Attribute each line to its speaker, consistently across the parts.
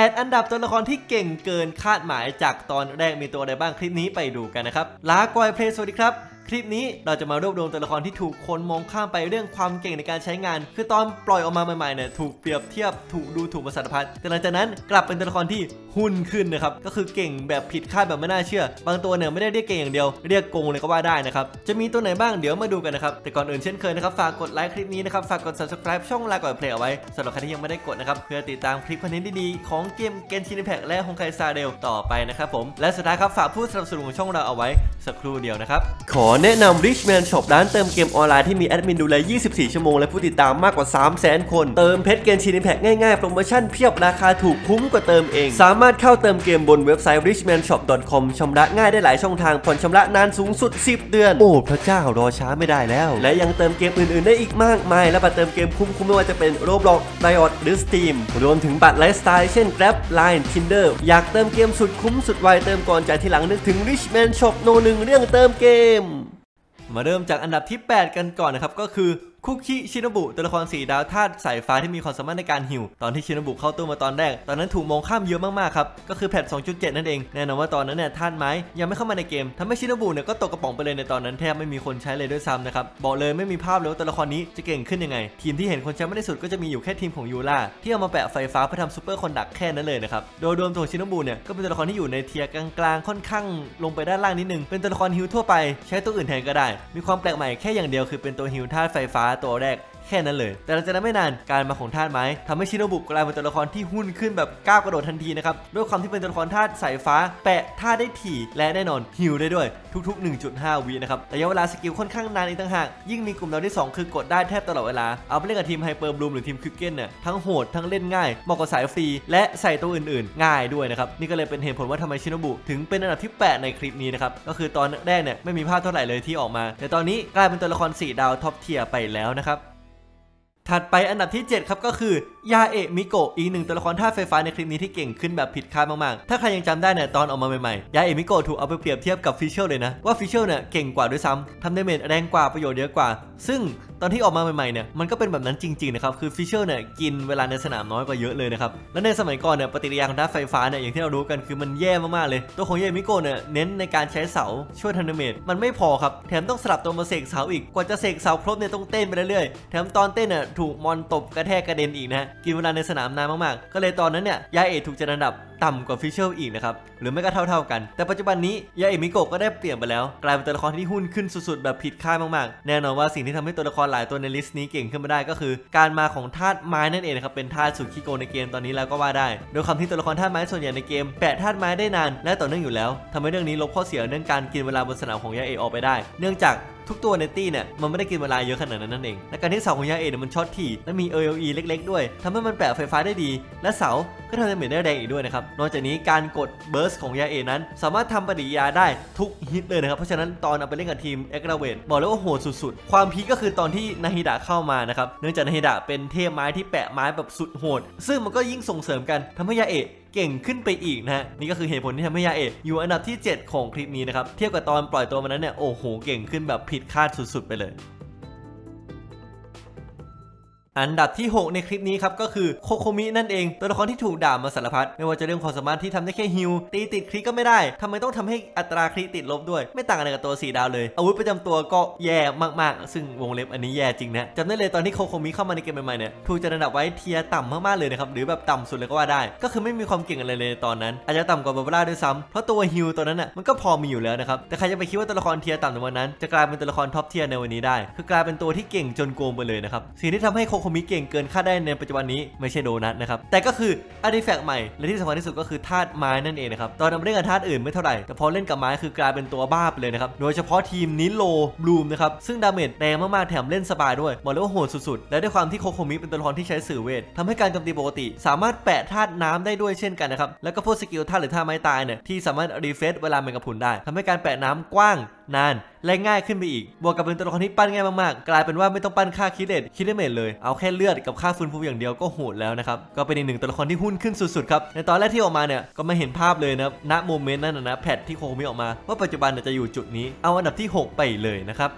Speaker 1: 8 อันดับตัวละครที่เก่งเกินคาดหมายจากตอนแรกมีตัวอะไรบ้างคลิปนี้ไปดูกันนะครับ ลากอยเพลย์สวัสดีครับ คลิปนี้เราจะมารวบรวมตัวละครที่ถูกคนมองข้ามไปเรื่องความเก่งในการใช้งาน คือตอนปล่อยออกมาใหม่ๆเนี่ยถูกเปรียบเทียบถูกดูถูกมาสารพัดแต่หลังจากนั้นกลับเป็นตัวละครที่หุ่นขึ้นนะครับก็คือเก่งแบบผิดคาดแบบไม่น่าเชื่อ บางตัวเนี่ยไม่ได้เรียกเก่งอย่างเดียว เรียกโกงเลยก็ว่าได้นะครับจะมีตัวไหนบ้างเดี๋ยวมาดูกันนะครับแต่ก่อนอื่นเช่นเคยนะครับฝากกดไลค์คลิปนี้นะครับฝากกด subscribe ช่องลาก่อนเพลย์เอาไว้สำหรับใครที่ยังไม่ได้กดนะครับเพื่อติดตามคลิป content ดีๆของเกม Genshin Impact และ Honkai Star Rail ต่อไปนะครับผมและสุดท้ายครับฝากผู้สนับสนุนของช่องเราเอาไว้สักครู่เดียวนะครับขอแนะนำ Richman Shop ร้านเติมเกมออนไลน์ที่มีแอดมินดูแล 24 ชั่วโมง และผู้ติดตามมากกว่า 300,000 คน เติมเพชร Genshin Impact ง่ายๆ โปรโมชั่นเพียบราคาถูกคุ้มกว่าเติมเอง สามารถเข้าเติมเกมบนเว็บไซต์ richmanshop.com ชำระง่ายได้หลายช่องทางผ่อนชำระนานสูงสุด 10 เดือน โอ้พระเจ้ารอช้าไม่ได้แล้ว และยังเติมเกมอื่นๆได้อีกมากมาย และบัตรเติมเกมคุ้มๆไม่ว่าจะเป็น Roblox Riot หรือ Steam รวมถึงบัตรไลฟ์สไตล์เช่น Grab Line Tinder อยากเติมเกมสุดคุ้มสุดไวเติมก่อนจ่ายทีหลังนึกถึง Richman Shop โนหนึ่งเรื่องเติมเกม มาเริ่มจากอันดับที่ 8 กันก่อนนะครับ ก็คือ คุกิชิโนบุตัวละครสี่ดาวธาตุสายฟ้าที่มีความสามารถในการหิว ตอนที่ชิโนบุเข้าตู้มาตอนแรก ตอนนั้นถูกมองข้ามเยอะมากๆครับ ก็คือ patch 2.7 นั่นเอง แน่นอนว่าตอนนั้นเนี่ยธาตุไม้ยังไม่เข้ามาในเกมทำให้ชิโนบุเนี่ยก็ตกกระป๋องไปเลยในตอนนั้นแทบไม่มีคนใช้เลยด้วยซ้ำนะครับ บอกเลยไม่มีภาพเลยว่าตัวละครนี้จะเก่งขึ้นยังไง ทีมที่เห็นคนใช้ไม่ได้สุดก็จะมีอยู่แค่ทีมของยูล่าที่เอามาแปะไฟฟ้าเพื่อทำ Superconduct แค่นั้นเลยนะครับ โดยรวมตัวชิโนบุเนี่ยก็เป็นตัวละครที่อยู่ใน tier กลางๆค่อนข้างลงไปด้านล่างนิดนึงเป็นตัวละครฮิวทั่วไป ใช้ตัวอื่นแทนก็ได้ มีความแปลกใหม่แค่อย่างเดียวคือเป็นตัวฮิวธาตุไฟฟ้าတော်တဲ့ แค่นั้นเลย แต่หลังจากนั้นไม่นานการมาของธาตุไม้ทำให้ชิโนบุกลายเป็นตัวละครที่หุ้นขึ้นแบบก้าวกระโดดทันทีนะครับด้วยความที่เป็นตัวละครธาตุสายฟ้า แปะธาตุได้ถี่และแน่นอนฮิวได้ด้วยทุก ๆ 1.5 วินะครับระยะเวลา skill ค่อนข้างนานอีกต่างหากยิ่งมีกลุ่มดาวที่ 2 คือกดได้แทบตลอดเวลาเอาไปเล่นกับทีม Hyperbloom หรือทีม Quicken เนี่ยทั้งโหดทั้งเล่นง่ายเหมาะกับสายฟรีและใส่ตัวอื่น ๆ ง่ายด้วยนะครับนี่ก็เลยเป็นเหตุผลว่าทำไมชิโนบุถึงเป็นอันดับที่ 8 ในคลิปนี้นะครับก็คือตอนแรกเนี่ยไม่มีภาพเท่าไหร่เลยที่ออกมา แต่ตอนนี้กลายเป็นตัวละคร4ดาว top tier ไปแล้วนะครับ ถัดไปอันดับที่ 7 ครับก็คือยาเอะมิโกะอีกหนึ่งตัวละครธาตุไฟฟ้าในคลิปนี้ที่เก่งขึ้นแบบผิดคาดมากๆ ถ้าใครยังจำได้เนี่ยตอนออกมาใหม่ๆ ยาเอะมิโกะถูกเอาไปเปรียบเทียบกับฟิชเชลเลยนะ ว่าฟิชเชลเนี่ยเก่งกว่าด้วยซ้ำทำ damage แรงกว่าประโยชน์เยอะกว่า ซึ่ง ตอนที่ออกมาใหม่ๆเนี่ยมันก็เป็นแบบนั้นจริงๆนะครับคือฟิชเชลเนี่ยกินเวลาในสนามน้อยกว่าเยอะเลยนะครับและในสมัยก่อนเนี่ยปฏิกิริยาของธาตุไฟฟ้าเนี่ยอย่างที่เรารู้กันคือมันแย่มากๆเลย ตัวของยาเอะมิโกะเนี่ยเน้นในการใช้เสาช่วยทำ damage มันไม่พอครับแถมต้องสลับตัวมาเสกเสาอีกกว่าจะเสกเสาครบเนี่ยต้องเต้นไปเรื่อยๆแถมตอนเต้นเนี่ยถูก mon ตบกระแทกกระเด็นอีกนะกินเวลาในสนามนานมากๆ ก็เลยตอนนั้นเนี่ยยาเอถูกจัดอันดับ ต่ำกว่าฟิชเชลอีกนะครับหรือไม่ก็เท่าๆกัน แต่ปัจจุบันนี้ยาเอมิโกะก็ได้เปลี่ยนไปแล้ว กลายเป็นตัวละครที่หุ้นขึ้นสุดๆ แบบผิดคาดมากๆ แน่นอนว่าสิ่งที่ทำให้ตัวละครหลายตัวใน list นี้เก่งขึ้นมาได้ก็คือ การมาของธาตุไม้นั่นเองครับเป็นธาตุสุดขี้โกงในเกมตอนนี้แล้วก็ว่าได้ โดยความที่ตัวละครธาตุไม้ส่วนใหญ่ในเกมแปะธาตุไม้ได้นานและต่อเนื่องอยู่แล้วทำให้เรื่องนี้ลบข้อเสียเรื่องการกินเวลาบนสนามของยาเอออกไปได้ เนื่องจาก ทุกตัวในตี้เนี่ยมันไม่ได้กินเวลาเยอะขนาดนั้นนั่นเอง และการที่เสาของยาเอเนี่ยมันช็อตถี่และมี AOE เล็ก ๆ ด้วยทำให้มันแปะไฟฟ้าได้ดี และเสาก็ทำ damage ได้แรงอีกด้วยนะครับ นอกจากนี้การกด burst ของยาเอนั้น สามารถทำปฏิกิริยาได้ทุกฮิตเลยนะครับ เพราะฉะนั้นตอนเอาไปเล่นกับทีม Aggravate บอกเลยว่าโหดสุดๆ ความพีคก็คือตอนที่นาฮิดะเข้ามานะครับ เนื่องจากนาฮิดะเป็นเทพไม้ที่แปะไม้แบบสุดโหด ซึ่งมันก็ยิ่งส่งเสริมกันทำให้ยาเอะ เก่งขึ้นไปอีกนะฮะนี่ก็คือเหตุผลที่ทำให้ยาเอะอยู่อันดับที่ 7 ของคลิปนี้นะครับเทียบกับตอนปล่อยตัววันนั้นเนี่ยโอ้โหเก่งขึ้นแบบผิดคาดสุดๆไปเลย อันดับที่ 6 ในคลิปนี้ครับก็คือโคโคมินั่นเองตัวละครที่ถูกด่ามาสารพัดไม่ว่าจะเรื่องความสามารถที่ทำได้แค่ heal ตีติด crit ก็ไม่ได้ทำไมต้องทำให้อัตรา crit ติดลบด้วย ไม่ต่างอะไรกับตัว4ดาวเลย อาวุธประจำตัวก็แย่มากๆ ซึ่งวงเล็บอันนี้แย่จริงนะจำได้เลยตอนที่โคโคมิเข้ามาในเกมใหม่ๆเนี่ยถูกจัดอันดับไว้ tier ต่ำมากๆเลยนะครับหรือแบบต่ำสุดเลยก็ว่าได้ ก็คือไม่มีความเก่งอะไรเลยตอนนั้น อาจจะต่ำกว่าบาบาร่าด้วยซ้ำเพราะตัว heal ตัวนั้นน่ะมันก็พอมีอยู่แล้วนะครับแต่ใครจะไปคิดว่าตัวละคร tier ต่ำในวันนั้นจะกลายเป็นตัวละคร top tier ในวันนี้ได้ คือกลายเป็นตัวที่เก่งจนโกงไปเลยนะครับสิ่งที่ทำให้โคโคมิเก่งเกินคาดได้ในปัจจุบันนี้ไม่ใช่โดนัทนะครับแต่ก็คือartifact ใหม่และที่สำคัญที่สุดก็คือธาตุไม้นั่นเองนะครับตอนนำเล่นกับธาตุอื่นไม่เท่าไหร่แต่พอเล่นกับไม้คือกลายเป็นตัวบ้าไปเลยนะครับโดยเฉพาะทีมนิโล Bloom นะครับซึ่ง damage แรงมากๆแถมเล่นสบายด้วยบอกเลยว่าโหดสุดๆและด้วยความที่โคโคมิเป็นตัวละครที่ใช้สื่อเวททำให้การโจมตีปกติ สามารถแปะธาตุน้ำได้ด้วยเช่นกันนะครับแล้วก็พวกสกิลธาตุหรือท่าไม้ตายเนี่ยที่สามารถ refresh เวลาแมงกะพรุนได้ทำให้การแปะน้ำกว้างนาน และง่ายขึ้นไปอีก บวกกับเป็นตัวละครที่ปั้นง่ายมากๆ กลายเป็นว่าไม่ต้องปั้นค่า crit rate crit damage เลย เอาแค่เลือดกับค่าฟื้นฟูอย่างเดียวก็โหดแล้วนะครับ ก็เป็นอีกหนึ่งตัวละครที่หุ้นขึ้นสุดๆครับ ในตอนแรกที่ออกมาเนี่ย ก็ไม่เห็นภาพเลยนะณ moment นั้นนะ patch ที่โคโคมิออกมา ว่าปัจจุบันจะอยู่จุดนี้ เอาอันดับที่ 6 ไปเลยนะครับ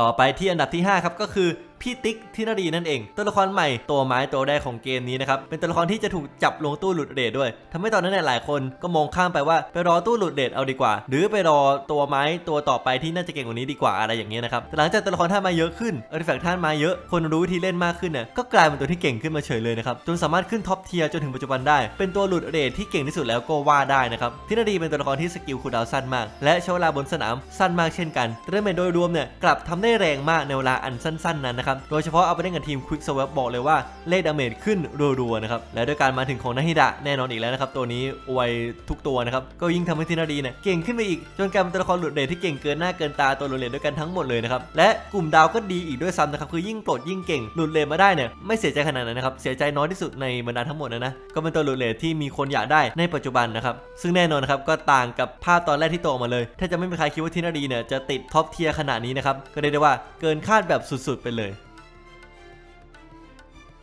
Speaker 1: ต่อไปที่อันดับที่ 5 ครับก็คือ พี่ติ๊กทินารีนั่นเอง ตัวละครใหม่ตัวไม้ตัวแรกของเกมนี้นะครับเป็นตัวละครที่จะถูกจับลงตู้หลุด rate ด้วยทำให้ตอนนั้นหลายคนก็มองข้ามไปว่าไปรอตู้หลุด rate เอาดีกว่า หรือไปรอตัวไม้ตัวต่อไปที่น่าจะเก่งกว่านี้ดีกว่าอะไรอย่างเงี้ยนะครับแต่หลังจากตัวละครธาตุไม้เยอะขึ้น artifact ธาตุไม้เยอะคนรู้วิธีเล่นมากขึ้นเนี่ยก็กลายเป็นตัวที่เก่งขึ้นมาเฉยเลยนะครับจนสามารถขึ้น top tier จนถึงปัจจุบันได้ เป็นตัวหลุด rate ที่เก่งที่สุดแล้วก็ว่าได้นะครับทินารีเป็นตัวละครที่สกิล cooldown สั้นมาก และใช้เวลาบนสนามสั้นมากเช่นกัน damage โดยรวมเนี่ยกลับทำได้แรงมากในเวลาอันสั้นๆนั้นนะครับโดยเฉพาะเอาไปเล่นกับทีมควิกสว p บอกเลยว่าเลข damage ขึ้นรัวๆนะครับ และด้วยการมาถึงของนาฮิดะแน่นอนอีกแล้วนะครับตัวนี้อวยทุกตัวนะครับก็ยิ่งทำให้ทินารีเนี่ยเก่งขึ้นไปอีกจนกลายเป็นตัวละครหลุด rate ที่เก่งเกินหน้าเกินตาตัวหลุด rate ด้วยกันทั้งหมดเลยนะครับและกลุ่มดาวก็ดีอีกด้วยซ้ำนะครับคือยิ่งปลดยิ่งเก่งหลุด rate มาได้เนี่ยไม่เสียใจขนาดนั้นนะครับเสียใจน้อยที่สุดในบรรดาทั้งหมดนะนะก็เป็นตัวหลุด rate ที่มีคนอยากได้ในปัจจุบันนะครับซึ่งแน่นอนนะครับก็ต่างกับภาพตอนแรกที่ตัวออกมาเลย น่าจะไม่มีใครคิดว่าทินารีเนี่ยจะติด top tier ขนาดนี้นะครับก็เรียกได้ว่าเกินคาดแบบสุดๆไปเลย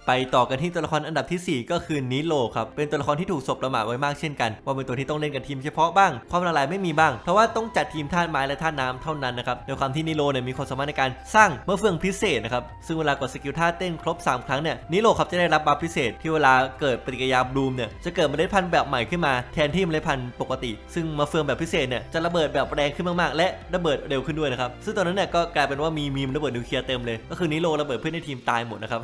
Speaker 1: ไปต่อกันที่ตัวละครอันดับทีสี่ 4 ก็คือนิโลครับเป็นตัวละครที่ถูกสบประมาทไว้มากเช่นกัน ว่าเป็นตัวที่ต้องเล่นกับทีมเฉพาะบ้าง ความหลากหลายไม่มีบ้าง เพราะว่าต้องจัดทีมธาตุไม้และธาตุน้ำเท่านั้นนะครับโดยความที่นิโลเนี่ยมีความสามารถในการสร้างเมื่อเฟืองพิเศษนะครับซึ่งเวลากดสกิลท่าเต้นครบ 3 ครั้งเนี่ยนิโลครับจะได้รับ buff พิเศษ ที่เวลาเกิดปฏิกิริยา Bloom เนี่ยจะเกิดเมล็ดพันธุ์แบบใหม่ขึ้นมาแทนที่เมล็ดพันธุ์ปกติ ซึ่งมะเฟืองแบบพิเศษเนี่ยจะระเบิดแบบแรงขึ้นมากๆ และระเบิดเร็วขึ้นด้วยนะครับซึ่งตอนนั้นเนี่ยก็กลายเป็นว่ามีมีมระเบิดนิวเคลียร์เต็มเลย ก็คือนิโลระเบิดเพื่อนในทีมตายหมดนะครับ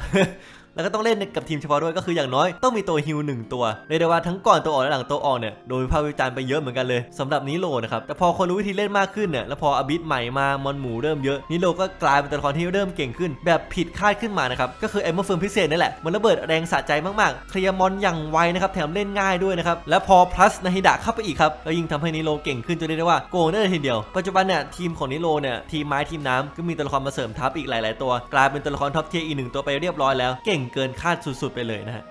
Speaker 1: แล้วก็ต้องเล่นกับทีมเฉพาะด้วยก็คืออย่างน้อยต้องมีตัว heal หนึ่งตัวเรียกได้ว่าทั้งก่อนตัวออกและหลังตัวออกเนี่ยโดนวิพากษ์วิจารณ์ไปเยอะเหมือนกันเลยสำหรับนิโลนะครับแต่พอคนรู้วิธีเล่นมากขึ้นเนี่ยแล้วพอ Abyss ใหม่มามอนหมู่เริ่มเยอะนิโลก็กลายเป็นตัวละครที่เริ่มเก่งขึ้น แบบผิดคาดขึ้นมานะครับก็คือไอ้เมอร์เฟิร์มพิเศษนี่แหละมันระเบิดแรงสะใจมากๆเคลียร์มอนอย่างไวนะครับแถมเล่นง่ายด้วยนะครับและพอ plus นาฮิดะเข้าไปอีกครับก็ยิ่งทำให้นิโลเก่งขึ้นจนเรียกได้ว่าโกงได้เลยทีเดียวปัจจุบันเนี่ยทีมของนิโลเนี่ยทีมไม้ทีมน้ำก็มีตัวละครมาเสริมทัพอีกหลาย ๆ ตัว กลายเป็นตัวละคร top tier อีกหนึ่งตัวไปเรียบร้อยแล้วเก่งเกินคาดสุดๆไปเลยนะฮะ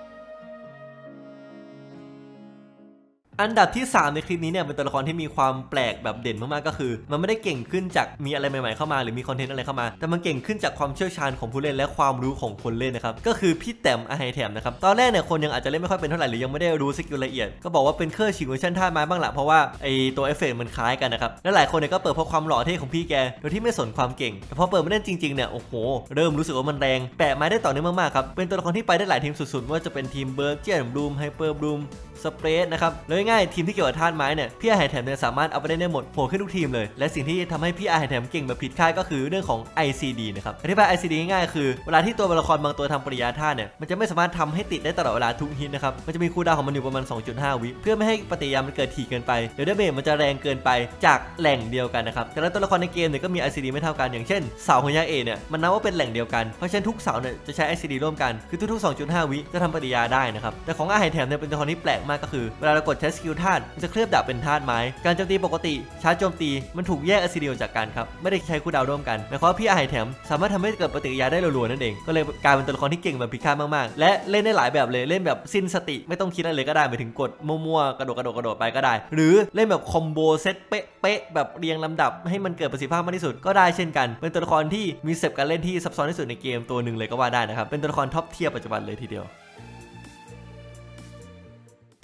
Speaker 1: อันดับที่ 3 ในคลิปนี้เนี่ยเป็นตัวละครที่มีความแปลกแบบเด่นมากๆก็คือ มันไม่ได้เก่งขึ้นจากมีอะไรใหม่ๆเข้ามา หรือมี content อะไรเข้ามา แต่มันเก่งขึ้นจากความเชี่ยวชาญของผู้เล่นและความรู้ของคนเล่นนะครับก็คือพี่แถมอาไฮแถมนะครับตอนแรกเนี่ยคนยังอาจจะเล่นไม่ค่อยเป็นเท่าไหร่หรือยังไม่ได้รู้สกิลละเอียดก็บอกว่าเป็นเครื่องชิงเวอร์ชันท่าไม้บ้างละเพราะว่าไอตัวเอฟเฟกต์มันคล้ายกันนะครับและหลายคนเนี่ยก็เปิดเพราะความหล่อเท่ของพี่แกโดยที่ไม่สนความเก่งแต่พอเปิดมาเล่นจริงๆเนี่ยโอ้โหเริ่มรู้สึกว่ามันแรงแปะไม้ได้ต่อเนื่องมากๆครับเป็นตัวละครที่ไปได้หลายทีมสุดๆว่าจะเป็นทีม Burgeon Bloom Hyperbloom Spread นะครับเลยง่ายทีมที่เกี่ยวกับธาตุไม้เนี่ยพี่อาไฮแถมเนี่ยสามารถเอาไปได้ได้หมดโหดขึ้นทุกทีมเลย และสิ่งที่ทำให้พี่อาไฮแถมเก่งแบบผิดคาดก็คือเรื่องของ ICD นะครับอธิบาย ICD ง่ายๆคือ เวลาที่ตัวละครบางตัวทำปฏิกิริยาธาตุเนี่ยมันจะไม่สามารถทำให้ติดได้ตลอดเวลาทุกฮิตนะครับมันจะมี cooldown ของมันอยู่ประมาณ 2.5 วิเพื่อไม่ให้ปฏิกิริยามันเกิดถี่เกินไปเดี๋ยว damage มันจะแรงเกินไปจากแหล่งเดียวกันนะครับแต่ละตัวละครในเกมเนี่ยก็มี ICD ไม่เท่ากันอย่างเช่นเสาของยาเอเนี่ยมันนับว่าเป็นแหล่งเดียวกันเพราะฉะนั้นทุกเสาเนี่ยจะใช้ ICD ร่วมกันคือทุกๆ 2.5 วิจะทำปฏิกิริยาได้นะครับแต่ของอาไฮแถมเนี่ยเป็นตัวละครที่แปลกมากก็คือเวลาเรากดใช้สกิลธาตุมันจะเคลือบดาบเป็นธาตุไม้การโจมตีปกติชาร์จโจมตีมันถูกแยก ICD ออกจากกันครับไม่ได้ใช้ cooldown ร่วมกันหมายความว่าพี่อาไฮแถมสามารถทำให้เกิดปฏิกิริยาได้รัวๆนั่นเองก็เลยกลายเป็นตัวละครที่เก่งแบบผิดคาดมากๆ และเล่นได้หลายแบบเลยเล่นแบบสิ้นสติไม่ต้องคิดอะไรเลยก็ได้หมายถึงกดมั่วๆกระโดดกระโดดกระโดดไปก็ได้ หรือเล่นแบบ combo set เป๊ะๆแบบเรียงลำดับให้มันเกิดประสิทธิภาพมากที่สุดก็ได้เช่นกัน เป็นตัวละครที่มี step การเล่นที่ซับซ้อนที่สุดในเกมตัวหนึ่งเลยก็ว่าได้นะครับเป็นตัวละคร top tier ปัจจุบันเลยทีเดียว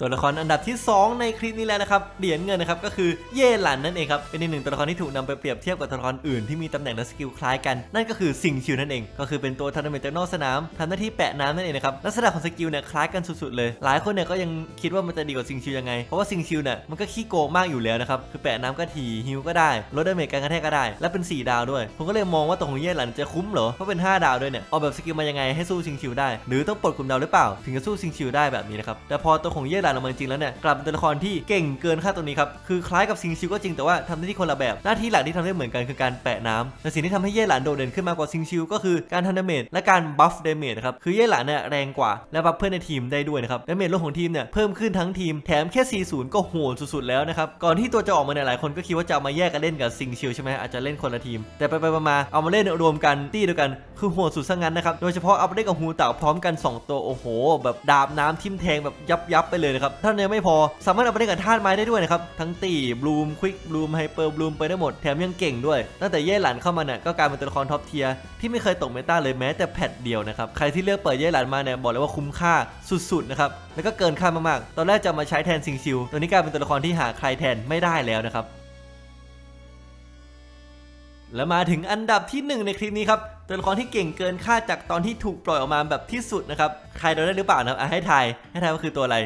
Speaker 1: ตัวละครอันดับที่ 2 ในคลิปนี้แล้วนะครับ เหรียญเงินนะครับก็คือเย่หลันนั่นเองครับ เป็นอีกหนึ่งตัวละครที่ถูกนำไปเปรียบเทียบกับตัวละครอื่นที่มีตำแหน่งและ skill คล้ายกัน นั่นก็คือสิงชิวนั่นเอง ก็คือเป็นตัวทันเมนจากนอกสนามทำหน้าที่แปะน้ำนั่นเองนะครับ ลักษณะของ skill เนี่ยคล้ายกันสุดๆเลย หลายคนเนี่ยก็ยังคิดว่ามันจะดีกว่าสิงชิวยังไง เพราะว่าสิงชิวเนี่ยมันก็ขี้โกงมากอยู่แล้วนะครับ คือแปะน้ำก็ได้ heal ก็ได้ ลด damage การกระแทกก็ได้ และเป็น 4 ดาวด้วย ผมก็เลยมองว่าตัวของเย่หลันจะคุ้มเหรอ เพราะเป็น 5 ดาวด้วยเนี่ย ออกแบบ skill มายังไงให้สู้สิงชิวได้ หรือต้องปลดกลุ่มดาวหรือเปล่า ถึงจะสู้สิงชิวได้แบบนี้นะครับ แต่พอตัวของเย่หลันออกมาจริงแล้วเนี่ยกลับเป็นตัวละครที่เก่งเกินค่าตัวนี้ครับคือคล้ายกับสิงชิวก็จริงแต่ว่าทำหน้าที่คนละแบบหน้าที่หลักที่ทำได้เหมือนกันคือการแปะน้ำแต่สิ่งที่ทำให้เย่หลันโดดเด่นขึ้นมากกว่าสิงชิวก็คือการทำ damage และการbuff damage นะครับคือเย่หลันเนี่ยแรงกว่าและ buff เพื่อนในทีมได้ด้วยนะครับ damage รวมของทีมเนี่ยเพิ่มขึ้นทั้งทีมแถมแค่ C0 ก็โหดสุดๆแล้วนะครับก่อนที่ตัวจะออกมาเนี่ยหลายคนก็คิดว่าจะเอามาแยกกันเล่นกับสิงชิวใช่ไหมอาจจะเล่นคนละทีม แต่ไปๆมาเอามาเล่นรวมกันทีมเดียวกันคือโหดสุดซะงั้นนะครับโดยเฉพาะเอาไปเล่นกับหูเถาพร้อมกัน 2 ตัวโอ้โห แบบดาบน้ำทิ่มแทงแบบยับยับไปเลยนะครับเท่านี้ไม่พอสามารถเอาไปเล่นกับธาตุไม้ได้ด้วยนะครับทั้งตี bloom quick bloom hyperbloom ไปได้หมดแถมยังเก่งด้วยตั้งแต่เย่หลันเข้ามาเนี่ยก็กลายเป็นตัวละคร top tierที่ไม่เคยตกเมตาเลยแม้แต่แพทเดียวนะครับใครที่เลือกเปิดเย่หลันมาเนี่ยบอกเลยว่าคุ้มค่าสุดๆนะครับแล้วก็เกินค่ามากๆ ตอนแรกจะมาใช้แทนซิงซิวตัวนี้กลายเป็นตัวละครที่หาใครแทนไม่ได้แล้วนะครับและมาถึงอันดับที่หนึ่งในคลิปนี้ครับตัวละครที่เก่งเกินคาดจากตอนที่ถูกปล่อยออกมาแบบที่สุดนะครับใครเดาได้หรือเปล่านะครับอะให้ทายให้ทายว่าคือตัวอะไร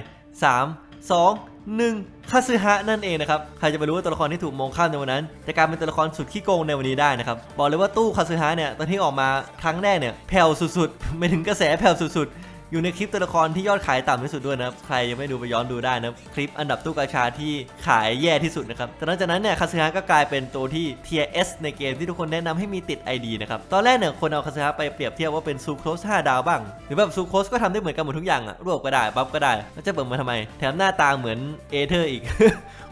Speaker 1: 3 2 1คาซึฮะนั่นเองนะครับ ใครจะไปรู้ว่าตัวละครที่ถูกมองข้ามในวันนั้น จะกลายเป็นตัวละครสุดขี้โกงในวันนี้ได้นะครับ บอกเลยว่าตู้คาซึฮะเนี่ยตอนที่ออกมาครั้งแรกเนี่ยแผ่วสุดๆ ไม่ถึงกระแสแผ่วสุดๆ อยู่ในคลิปตัวละครที่ยอดขายต่ำที่สุดด้วยนะครับ ใครยังไม่ดูไปย้อนดูได้นะครับคลิปอันดับตู้กาชาที่ขายแย่ที่สุดนะครับแต่หลังจากนั้นเนี่ยคาซึฮะก็กลายเป็นตัวที่ Tier S ในเกมที่ทุกคนแนะนำให้มีติด ID นะครับตอนแรกเนี่ยคนเอาคาซึฮะไปเปรียบเทียบว่าเป็นซูโครส5ดาวบ้าง หรือแบบซูโครสก็ทำได้เหมือนกันหมดทุกอย่างอะรวบก็ได้บัฟก็ได้แล้วจะเปิดมาทำไม แถมหน้าตาเหมือนเอเธอร์อีก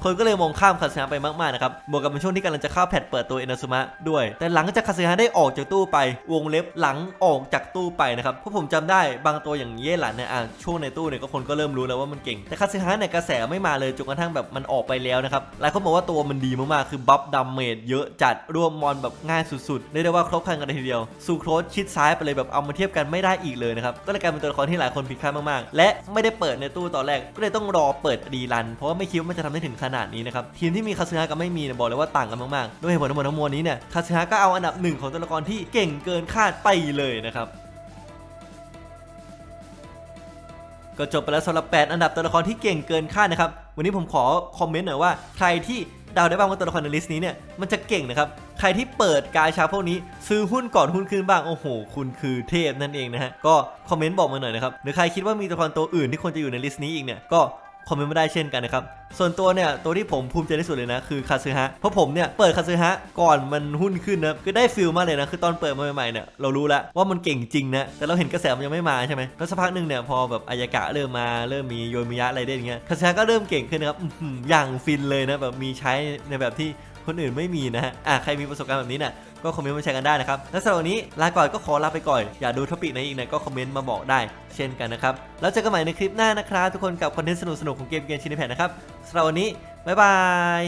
Speaker 1: คนก็เลยมองข้ามคาซึฮะไปมากๆนะครับบวกกับเป็นช่วงที่กำลังจะเข้าแพทเปิดตัวเอนาซุมะด้วย แต่หลังจากคาซึฮะได้ออกจากตู้ไปวงเล็บหลังออกจากตู้ไปนะครับเพราะผมจำได้บางตัวอย่างเย่หลันเนี่ยอะช่วงในตู้เนี่ยก็คนก็เริ่มรู้แล้วว่ามันเก่ง แต่คาซึฮะเนี่ยกระแสไม่มาเลยจนกระทั่งแบบมันออกไปแล้วนะครับหลายคนบอกว่าตัวมันดีมากๆคือ buff damage เยอะจัดรวม mon แบบง่ายสุดๆเรียกได้ว่าครบครันกันเลยทีเดียวซูโครสชิดซ้ายไปเลยแบบเอามาเทียบกันไม่ได้อีกเลยนะครับก็เลยกลายเป็นตัวละครที่หลายคนผิดคาดมากๆ และไม่ได้เปิดในตู้ตอนแรกก็เลยต้องรอเปิด rerun เพราะว่าไม่คิดว่ามันจะทำได้ถึงขนาดนี้นะครับทีมที่มีคาซึฮะกับไม่มีเนี่ยบอกเลยว่าต่างกันมากๆด้วยเหตุผลทั้งหมดทั้งมวลนี้เนี่ยคาซึฮะก็เอาอันดับหนึ่งของตัวละครที่เก่งเกินคาดไปเลยนะครับ ก็จบไปแล้วสำหรับ 8 อันดับตัวละครที่เก่งเกินคาดนะครับ วันนี้ผมขอคอมเมนต์หน่อยว่าใครที่เดาได้บ้างว่าตัวละครใน list นี้เนี่ยมันจะเก่งนะครับ ใครที่เปิดกาชาพวกนี้ ซื้อหุ้นก่อนหุ้นขึ้นบ้าง โอ้โห คุณคือเทพนั่นเองนะฮะ ก็คอมเมนต์บอกมาหน่อยนะครับ หรือใครคิดว่ามีตัวละครตัวอื่นที่ควรจะอยู่ใน list นี้อีกเนี่ย ก็ คอมเมนต์มาได้เช่นกันนะครับ ส่วนตัวเนี่ย ตัวที่ผมภูมิใจที่สุดเลยนะ คือคาซึฮะ เพราะผมเนี่ย เปิดคาซึฮะ ก่อนมันหุ้นขึ้นนะคือได้ feel มากเลยนะ คือตอนเปิดมาใหม่ๆเนี่ย เรารู้แล้วว่ามันเก่งจริงนะ แต่เราเห็นกระแสมันยังไม่มาใช่ไหมแล้วสักพักหนึ่งเนี่ย พอแบบอายากะเริ่มมา เริ่มมีโยอิมิยะอะไรได้อย่างเงี้ย คาซึฮะก็เริ่มเก่งขึ้นนะครับอย่างฟินเลยนะ แบบมีใช้ในแบบที่ คนอื่นไม่มีนะฮะอะใครมีประสบการณ์แบบนี้นะ่ะก็คอมเมนต์มาแชร์กันได้นะครับและสำหรับวันนี้ลาก่อนก็ขอลาไปก่อน อยากดู topic ไหนอีกนี่ยก็คอมเมนต์มาบอกได้เช่นกันนะครับ แล้วเจอกันใหม่ในคลิปหน้านะครับทุกคนกับ content สนุกๆของเกม Genshin Impact นะครับสำหรับวันนี้บ๊ายบาย